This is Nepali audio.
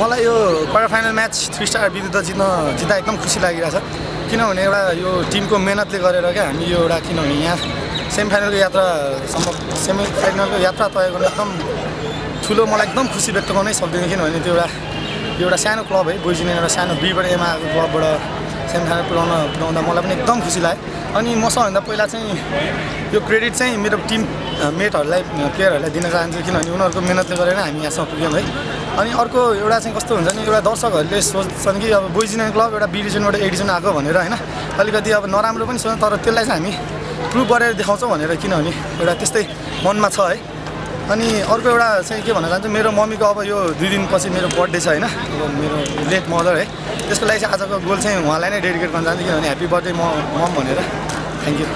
मलाई यो quarter final match three star विरुद्ध जित्न जित्दा एकदम खुसी लागिरहेछ। किनभने एउटा यो टिमको मेहनतले गरेर क्या हामी यो एउटा किनभने यहाँ सेमी फाइनलको यात्रासम्म सेमी फाइनलको यात्रा तय गर्न एकदम ठुलो मलाई एकदम खुसी व्यक्त गर्नै सक्दिनँ। किनभने त्यो एउटा यो एउटा सानो क्लब है बोइजिने एउटा सानो बीबाट एमा आएको क्लबबाट सेमी फाइनल पुऱ्याउन पुऱ्याउँदा मलाई पनि एकदम खुसी लाग्यो। अनि म सबभन्दा पहिला चाहिँ यो क्रेडिट चाहिँ मेरो टिम मेटहरूलाई प्लेयरहरूलाई दिन चाहन्छु। किनभने उनीहरूको मिहिनेतले गरेर हामी यहाँसम्म पुग्यौँ है। अनि अर्को एउटा चाहिँ कस्तो हुन्छ नि एउटा दर्शकहरूले सोच्छन् कि अब बोइजिने क्लब एउटा बी डिभिजनबाट ए आएको भनेर होइन अलिकति अब नराम्रो पनि सोच्छ तर त्यसलाई चाहिँ हामी प्रुभ गरेर देखाउँछौँ भनेर किनभने एउटा त्यस्तै मनमा छ है। अनि अर्को एउटा चाहिँ के भन्न चाहन्छु मेरो मम्मीको अब यो दुई दिनपछि मेरो बर्थडे छ होइन अब मेरो लेट मदर है त्यसको लागि चाहिँ आजको गोल चाहिँ उहाँलाई नै डेडिकेट गर्न चाहन्छु किनभने ह्याप्पी बर्थडे म मम भनेर। Thank you